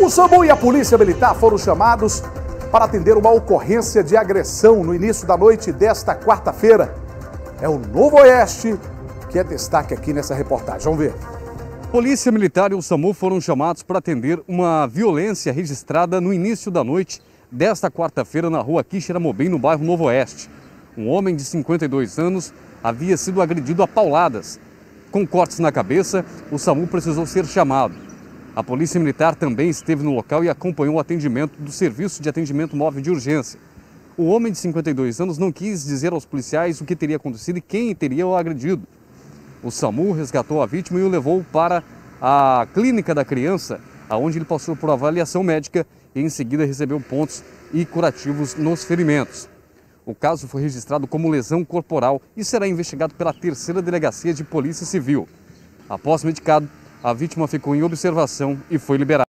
O SAMU e a Polícia Militar foram chamados para atender uma ocorrência de agressão no início da noite desta quarta-feira. É o Novo Oeste que é destaque aqui nessa reportagem. Vamos ver. Polícia Militar e o SAMU foram chamados para atender uma violência registrada no início da noite desta quarta-feira na rua Quixeramobim, no bairro Novo Oeste. Um homem de 52 anos havia sido agredido a pauladas. Com cortes na cabeça, o SAMU precisou ser chamado. A Polícia Militar também esteve no local e acompanhou o atendimento do Serviço de Atendimento Móvel de Urgência. O homem de 52 anos não quis dizer aos policiais o que teria acontecido e quem teria o agredido. O SAMU resgatou a vítima e o levou para a clínica da criança, aonde ele passou por avaliação médica e em seguida recebeu pontos e curativos nos ferimentos. O caso foi registrado como lesão corporal e será investigado pela terceira delegacia de Polícia Civil. Após medicado, a vítima ficou em observação e foi liberada.